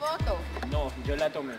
foto? No, yo la tomé.